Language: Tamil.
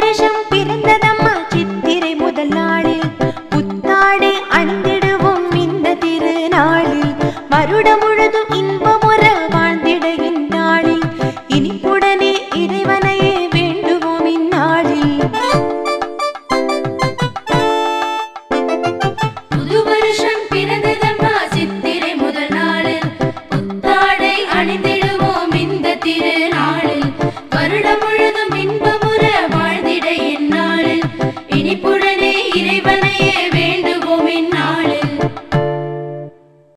வருஷம் பிறந்ததம்மா சித்திரை முதல் நாளில். புத்தாடை அணிந்திடுவோம் இந்த திருநாளில். வருடம் முழுதும் இன்பமுற வாழ்ந்திட இந்நாளில். இனிப்புடனே இறைவனையே வேண்டுவோம் இந்நாளில். புது வருஷம் பிறந்ததம்மா சித்திரை முதல் நாளில். புத்தாடை அணிந்திடுவோம் இந்த திருநாளில். வருடம்